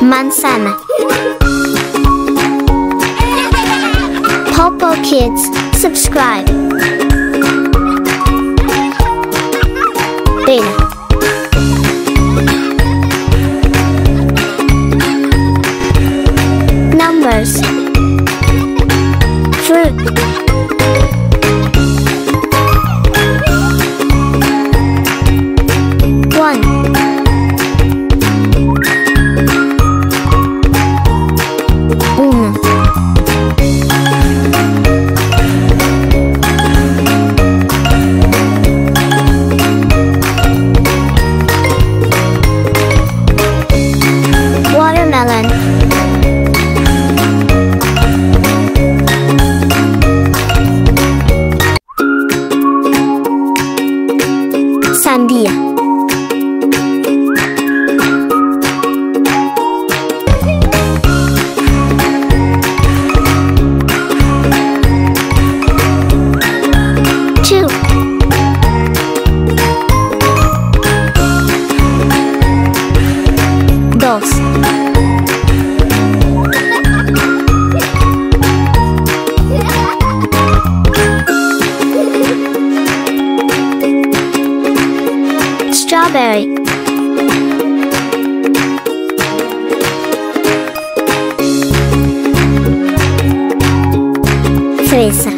Manzana. Pulppo Kids, subscribe. Strawberry. Fresa.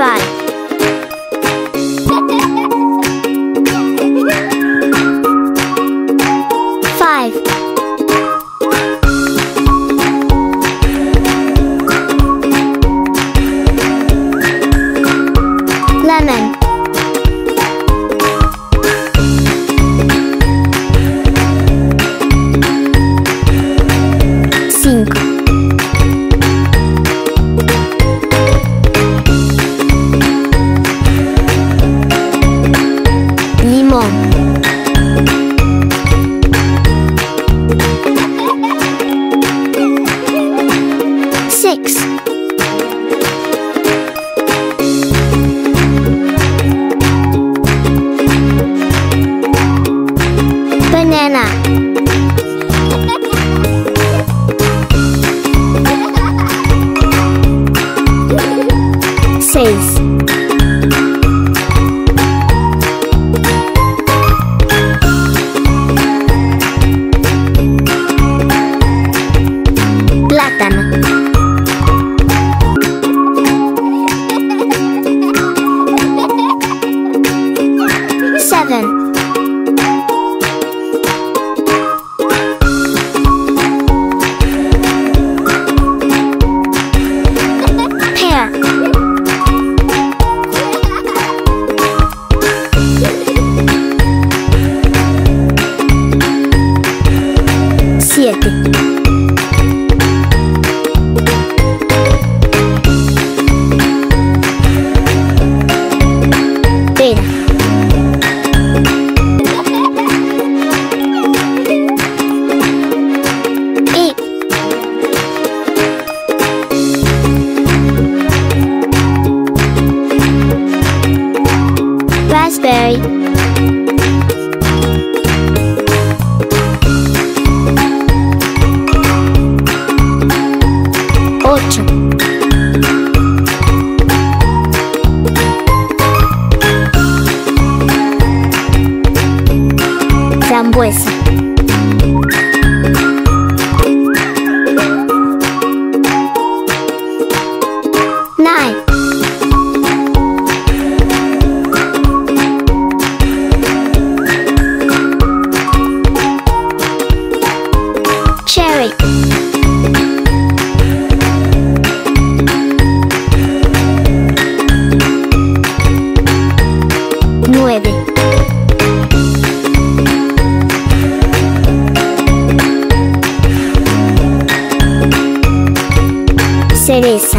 subscribe. Seven. Raspberry. Ocho. Frambuesa. Nueve. Cereza.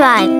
subscribe.